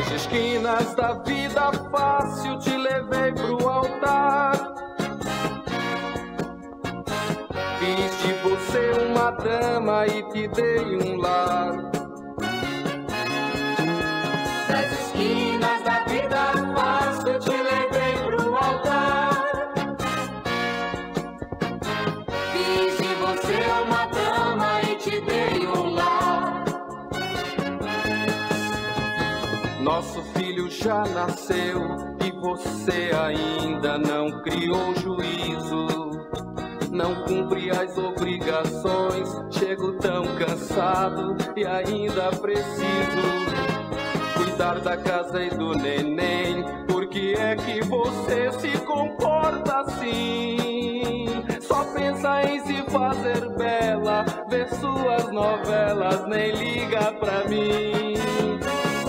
Das esquinas da vida fácil te levei pro altar. Fiz de você uma dama e te dei um lar. Nosso filho já nasceu e você ainda não criou juízo. Não cumpre as obrigações, chego tão cansado e ainda preciso cuidar da casa e do neném. Por que é que você se comporta assim? Só pensa em se fazer bela, ver suas novelas, nem liga pra mim.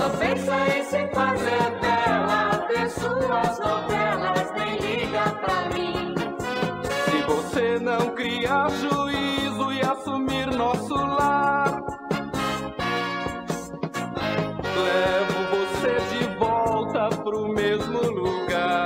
Só pensa em se fazer dela, ver suas novelas, nem liga pra mim. Se você não criar juízo e assumir nosso lar, levo você de volta pro mesmo lugar.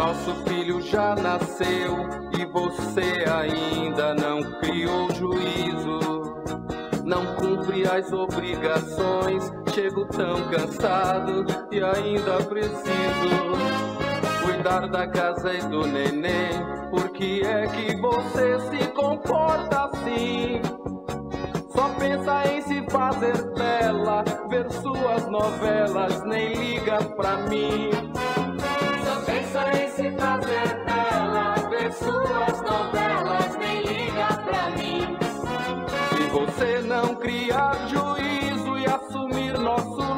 Nosso filho já nasceu e você ainda não criou juízo. Não cumpre as obrigações, chego tão cansado e ainda preciso cuidar da casa e do neném. Por que é que você se comporta assim? Só pensa em se fazer bela, ver suas novelas, nem liga pra mim pensa em se fazer bela, ver suas novelas, nem liga pra mim. Se você não criar juízo e assumir nosso